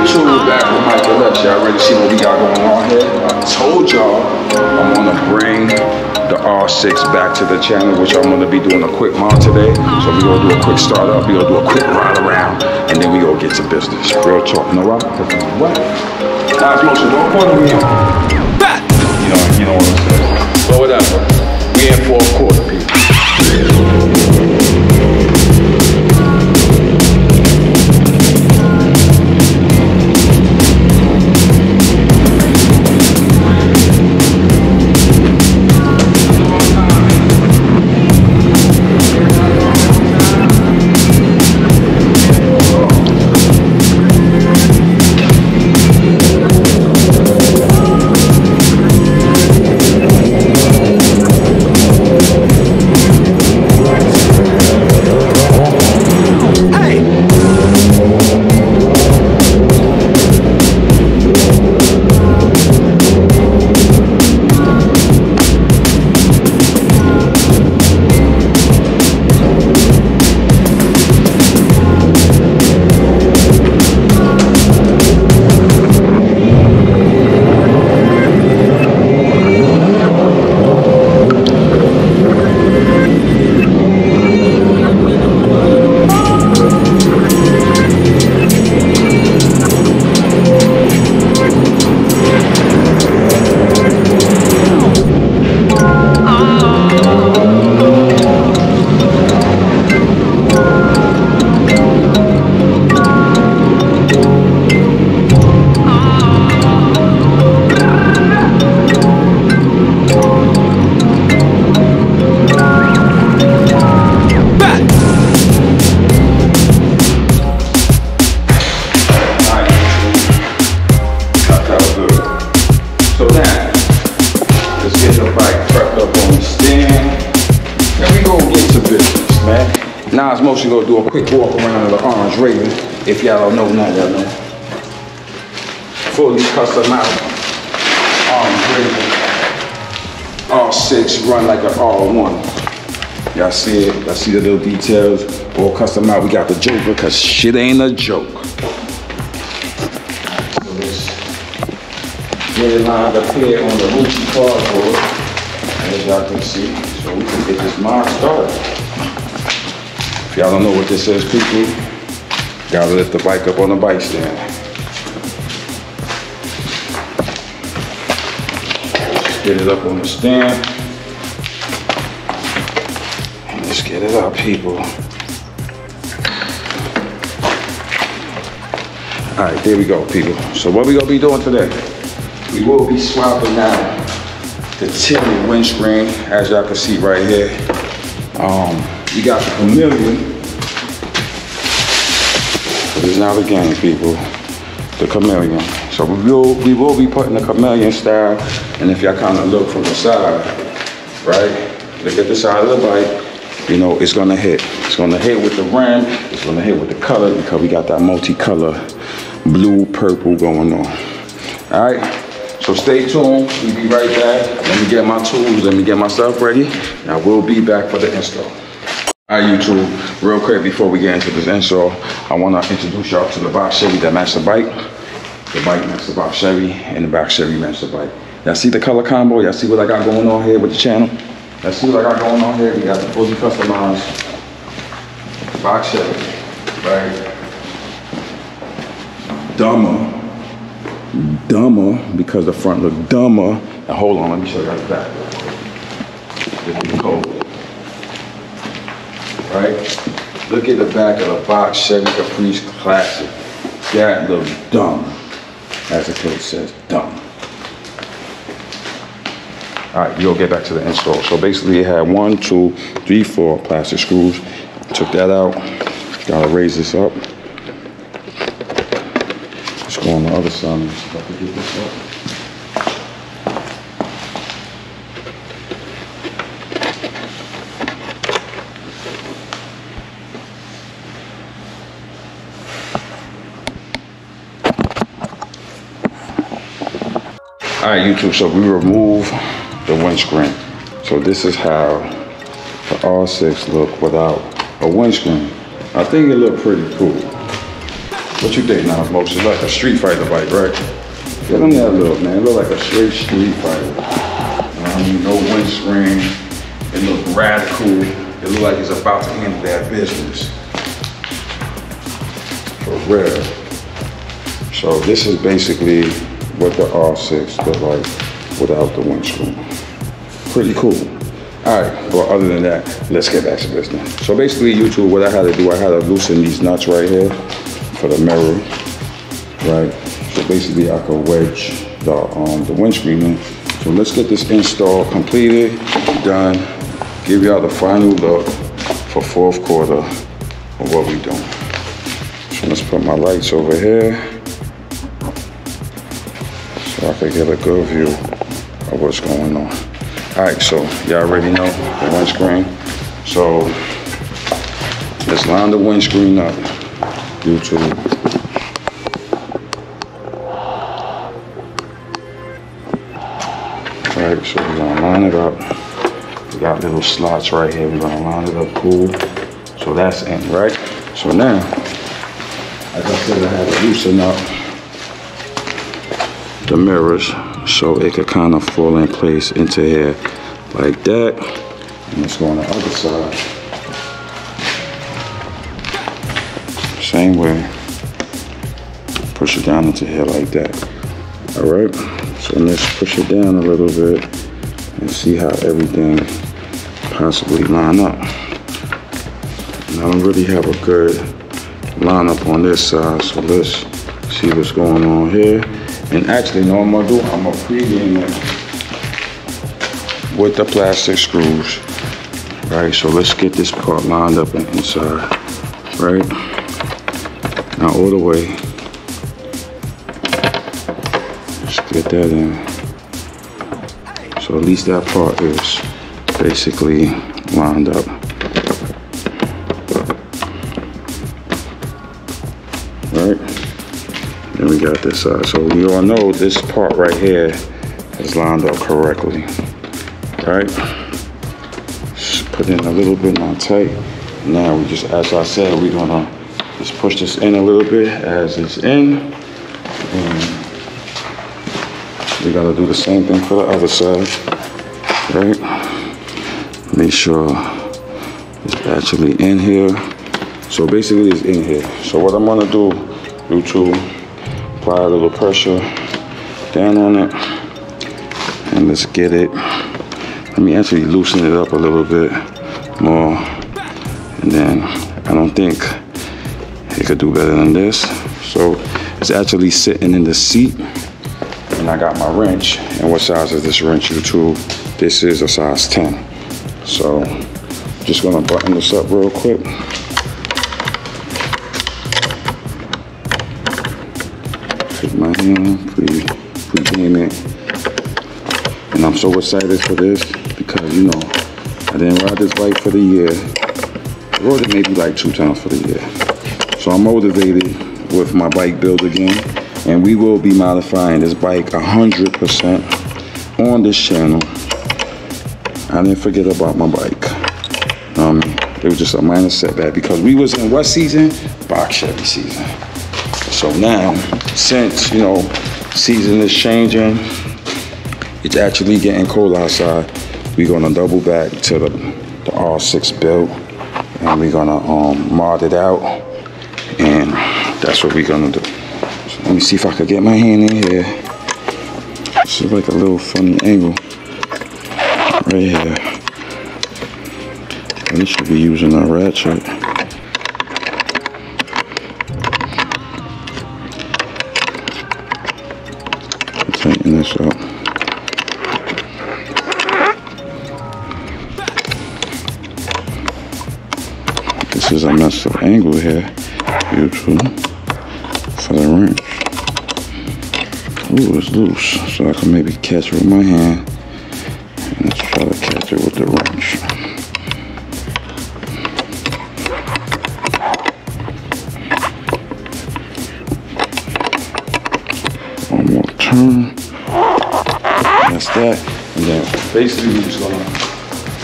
YouTube back with Michael Lex. Y'all already see what we got going on here. I told y'all I'm gonna bring the R6 back to the channel, which I'm gonna be doing a quick mod today. So we gonna do a quick startup, we gonna do a quick ride around, and then we gonna get to business. Real talk. You know what? What? Last motion, corner we in? Back! You know, you know what I'm saying. But whatever. We in fourth quarter, people. Quick walk around of the Orange Raven. If y'all don't know, now y'all know. Fully custom out. Orange Raven. R6 run like an R1. Y'all see it? Y'all see the little details? All custom out. We got the Joker, cause shit ain't a joke. So it lined up here on the Gucci cardboard, as y'all can see, so we can get this mod started. If y'all don't know what this is, people, gotta lift the bike up on the bike stand. Get it up on the stand. Let's get it up, people. All right, there we go, people. So what we gonna be doing today? We will be swapping out the tinted windscreen, as y'all can see right here. Um, we got the chameleon. This is not a game, people. The chameleon. So we will we will be putting the chameleon style, and if y'all kind of look from the side, right? Look at the side of the bike. You know, it's gonna hit. It's gonna hit with the rim. It's gonna hit with the color because we got that multicolor blue, purple going on. All right. So stay tuned. We'll be right back. Let me get my tools. Let me get myself ready. And I will be back for the install. Right, YouTube. Real quick before we get into this install, I want to introduce y'all to the box Chevy that match the bike. The bike match the box Chevy, and the box Chevy match the bike. Y'all see the color combo? Y'all see what I got going on here with the channel? Y'all see what I got going on here? We got the fully customized box Chevy, right? Dumber dumber because the front look dumber. Now hold on, let me show you the back. This is cold. Right? Look at the back of the box Chevy Caprice Classic. That look dumb. As the code says, dumb. All right, we'll get back to the install. So basically it had one, two, three, four plastic screws. Took that out. Gotta raise this up. Let's go on the other side and start to get this up. All right, YouTube, so we remove the windscreen. So this is how the R6 look without a windscreen. I think it look pretty cool. What you think now, Smokes? It's like a Street Fighter bike, right? Get him that look, man. It look like a straight Street Fighter. Mean, no windscreen. It look radical. It look like it's about to end that business. For real. So this is basically what the R6 look like without the windscreen. Pretty cool. All right, well, other than that, let's get back to business. So basically, YouTube, what I had to do, I had to loosen these nuts right here for the mirror, right? So basically, I could wedge the, um, the windscreen in. So let's get this install completed, done, give y'all the final look for fourth quarter of what we doing. So let's put my lights over here so I can get a good view of what's going on. All right, so y'all already know the windscreen. So let's line the windscreen up, YouTube. All right, so we're gonna line it up. We got little slots right here. We're gonna line it up cool. So that's in, right? So now, as I said, I had to loosen up the mirrors so it could kind of fall in place into here like that. And let's go on the other side. Same way. Push it down into here like that. All right, so let's push it down a little bit and see how everything possibly line up. I don't really have a good line up on this side, so let's see what's going on here. And actually, no, I'm gonna do, I'm gonna pregame it with the plastic screws. Right, so let's get this part lined up inside. Right, now all the way. Let's get that in. So at least that part is basically lined up. Right. Then we got this side. So we all know this part right here is lined up correctly. Right? Just put in a little bit more tight. Now we just, as I said, we're gonna just push this in a little bit as it's in. And we gotta do the same thing for the other side. Right? Make sure it's actually in here. So basically it's in here. So what I'm gonna do, YouTube, apply a little pressure down on it and let's get it. Let me actually loosen it up a little bit more and then I don't think it could do better than this. So it's actually sitting in the seat and I got my wrench. And what size is this wrench you YouTube this is a size 10 so just gonna button this up real quick my hand, pre pre-game it. And I'm so excited for this because you know, I didn't ride this bike for the year. I rode it maybe like two times for the year. So I'm motivated with my bike build again. And we will be modifying this bike 100% on this channel. I didn't forget about my bike. Um, it was just a minor setback because we was in what season? Box Chevy season. So now, since, you know, season is changing, it's actually getting cold outside, we're gonna double back to the, the R6 build and we're gonna um, mod it out and that's what we're gonna do. So let me see if I can get my hand in here. This is like a little funny angle right here. And should be using a ratchet. This up. This is a messed up angle here, YouTube, for the wrench. Ooh, it's loose, so I can maybe catch it with my hand. And let's try to catch it with the wrench. One more turn. That. And then basically we're just gonna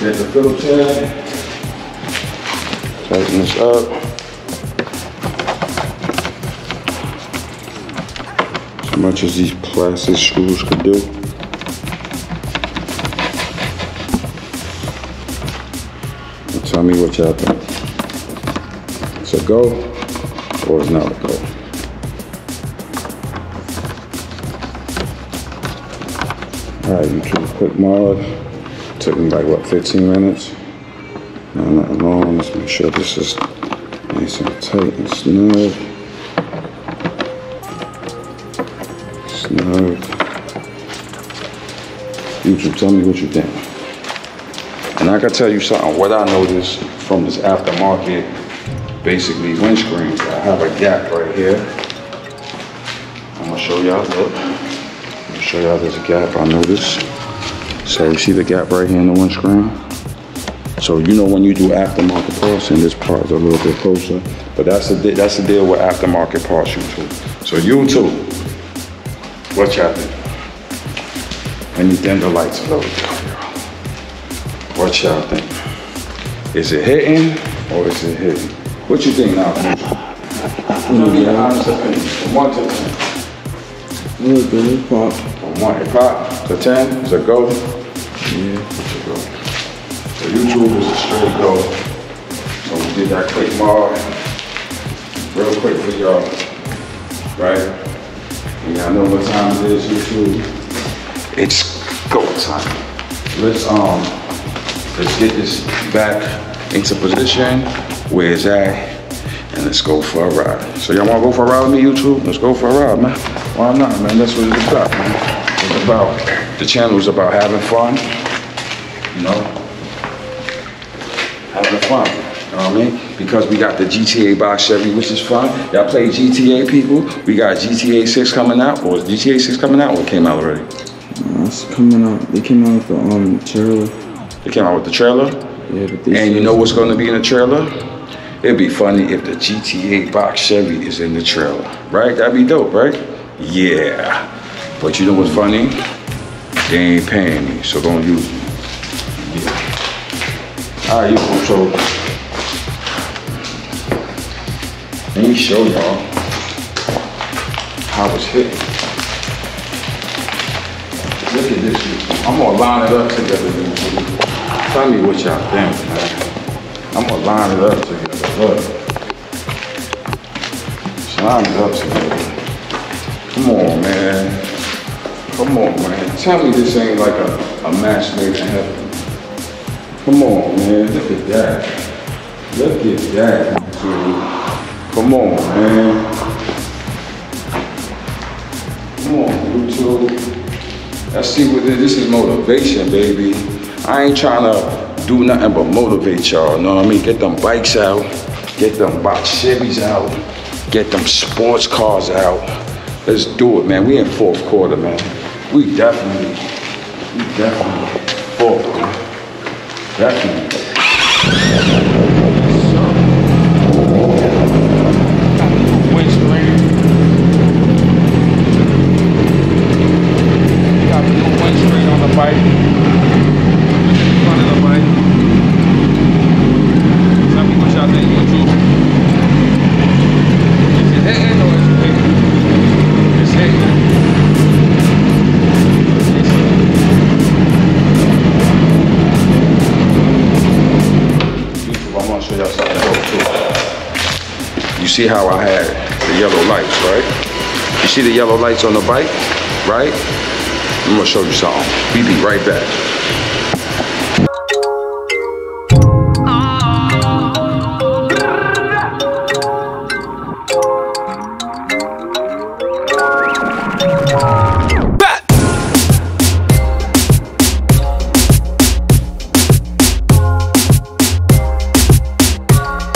get the fiddle tag, tighten this up. as much as these plastic screws could do. And tell me what y'all think. It's a go or it's not a go. All right, you YouTube, quick mod. Took me like what, 15 minutes? No, not long. Let's make sure this is nice and tight and snug. Snug. YouTube, tell me what you think. And I can tell you something, what I noticed from this aftermarket, basically windscreens, I have a gap right here. I'm gonna show y'all, look. I'm gonna show y'all there's a gap I noticed. So you see the gap right here in the windscreen? So you know when you do aftermarket parts, and this part is a little bit closer, but that's the that's the deal with aftermarket parts, you too. So you too, what y'all think? Anything the lights are low. What y'all think? Is it hitting or is it hitting? What you think now? Give me an honest opinion, from one to ten. Look, good pop. One, pop to ten, is a go? Yeah. It's a go. So YouTube is a straight go. So we did that quick mod, real quick for y'all, right? And y'all know what time it is, YouTube. It's go time. Let's um, let's get this back into position where it's at, and let's go for a ride. So y'all wanna go for a ride with me, YouTube? Let's go for a ride, man. Why not, man? That's what it's about, man. About the channel is about having fun, you know, having fun. You know what I mean? Because we got the GTA box Chevy, which is fun. Y'all play GTA, people. We got GTA 6 coming out. Or is GTA 6 coming out? Or it came out already? Uh, it's coming out. They came out with the um trailer. It came out with the trailer. Yeah, but And you know what's going to be in the trailer? It'd be funny if the GTA box Chevy is in the trailer, right? That'd be dope, right? Yeah. But you know what's funny? They ain't paying me, so don't use me. Yeah. All right, you control. Let me show y'all how it's hitting. Look at this. I'm gonna line it up together. Tell me what y'all think, man. I'm gonna line it up together. Look. Just line it up together. Come on, man. Come on, man. Tell me this ain't like a, a match made in heaven. Come on, man. Look at that. Look at that, dude. Come on, man. Come on, YouTube. Let's see what this, this is motivation, baby. I ain't trying to do nothing but motivate y'all, know what I mean? Get them bikes out, get them box Chevys out, get them sports cars out. Let's do it, man. We in fourth quarter, man. We definitely, we definitely fourth quarter. Definitely. See how I had the yellow lights, right? You see the yellow lights on the bike, right? I'm gonna show you something. We be right back.